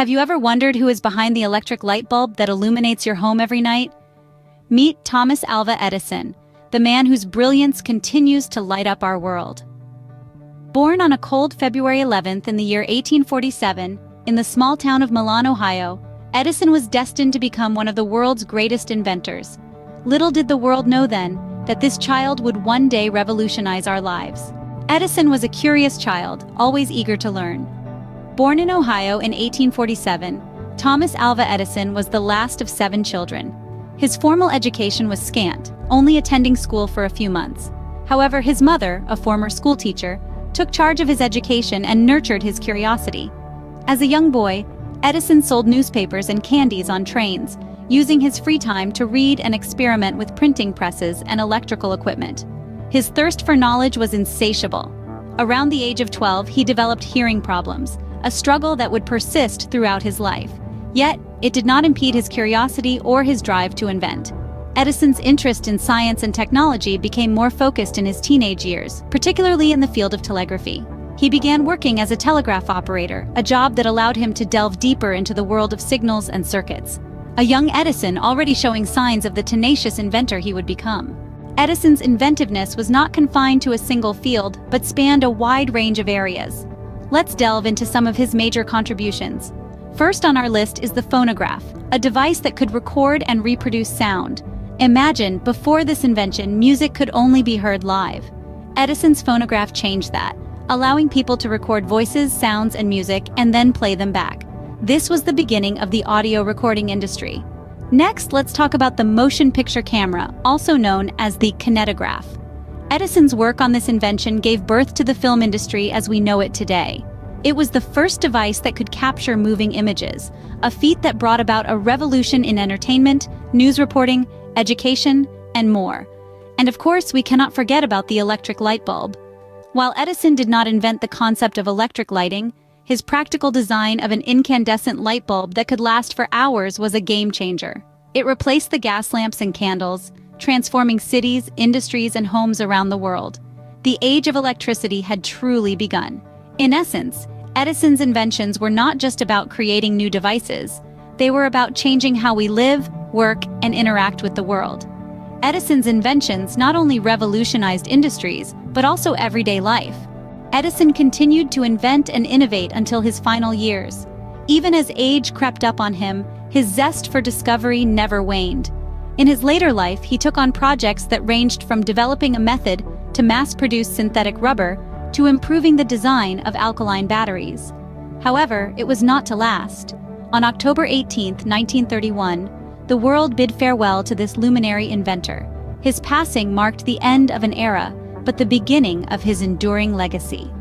Have you ever wondered who is behind the electric light bulb that illuminates your home every night? Meet Thomas Alva Edison, the man whose brilliance continues to light up our world. Born on a cold February 11th in the year 1847, in the small town of Milan, Ohio, Edison was destined to become one of the world's greatest inventors. Little did the world know then that this child would one day revolutionize our lives. Edison was a curious child, always eager to learn. Born in Ohio in 1847, Thomas Alva Edison was the last of seven children. His formal education was scant, only attending school for a few months. However, his mother, a former schoolteacher, took charge of his education and nurtured his curiosity. As a young boy, Edison sold newspapers and candies on trains, using his free time to read and experiment with printing presses and electrical equipment. His thirst for knowledge was insatiable. Around the age of 12, he developed hearing problems, a struggle that would persist throughout his life. Yet, it did not impede his curiosity or his drive to invent. Edison's interest in science and technology became more focused in his teenage years, particularly in the field of telegraphy. He began working as a telegraph operator, a job that allowed him to delve deeper into the world of signals and circuits. A young Edison already showing signs of the tenacious inventor he would become. Edison's inventiveness was not confined to a single field, but spanned a wide range of areas. Let's delve into some of his major contributions. First on our list is the phonograph, a device that could record and reproduce sound. Imagine, before this invention, music could only be heard live. Edison's phonograph changed that, allowing people to record voices, sounds, and music and then play them back. This was the beginning of the audio recording industry. Next, let's talk about the motion picture camera, also known as the kinetograph. Edison's work on this invention gave birth to the film industry as we know it today. It was the first device that could capture moving images, a feat that brought about a revolution in entertainment, news reporting, education, and more. And of course, we cannot forget about the electric light bulb. While Edison did not invent the concept of electric lighting, his practical design of an incandescent light bulb that could last for hours was a game changer. It replaced the gas lamps and candles, transforming cities, industries, and homes around the world. The age of electricity had truly begun. In essence, Edison's inventions were not just about creating new devices, they were about changing how we live, work, and interact with the world. Edison's inventions not only revolutionized industries, but also everyday life. Edison continued to invent and innovate until his final years. Even as age crept up on him, his zest for discovery never waned. In his later life, he took on projects that ranged from developing a method to mass-produce synthetic rubber to improving the design of alkaline batteries. However, it was not to last. On October 18, 1931, the world bid farewell to this luminary inventor. His passing marked the end of an era, but the beginning of his enduring legacy.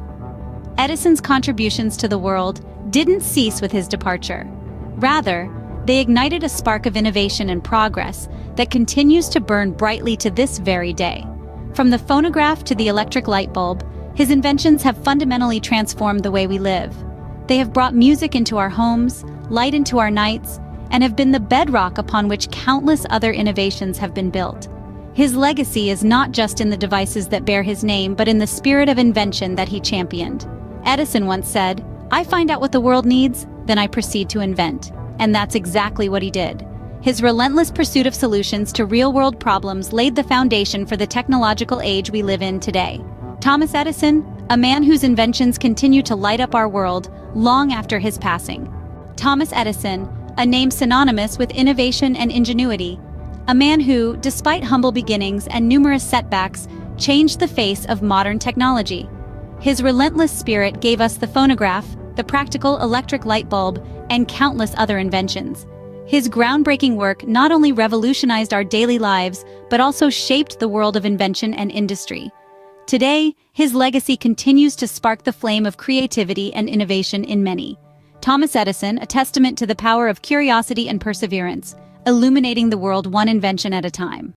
Edison's contributions to the world didn't cease with his departure. Rather, they ignited a spark of innovation and progress that continues to burn brightly to this very day. From the phonograph to the electric light bulb, his inventions have fundamentally transformed the way we live. They have brought music into our homes, light into our nights, and have been the bedrock upon which countless other innovations have been built. His legacy is not just in the devices that bear his name, but in the spirit of invention that he championed. Edison once said, I find out what the world needs, then I proceed to invent. And that's exactly what he did. His relentless pursuit of solutions to real-world problems laid the foundation for the technological age we live in today. Thomas Edison, a man whose inventions continue to light up our world long after his passing. Thomas Edison, a name synonymous with innovation and ingenuity. A man who, despite humble beginnings and numerous setbacks, changed the face of modern technology. His relentless spirit gave us the phonograph, the practical electric light bulb, and countless other inventions. His groundbreaking work not only revolutionized our daily lives, but also shaped the world of invention and industry. Today, his legacy continues to spark the flame of creativity and innovation in many. Thomas Edison, a testament to the power of curiosity and perseverance, illuminating the world one invention at a time.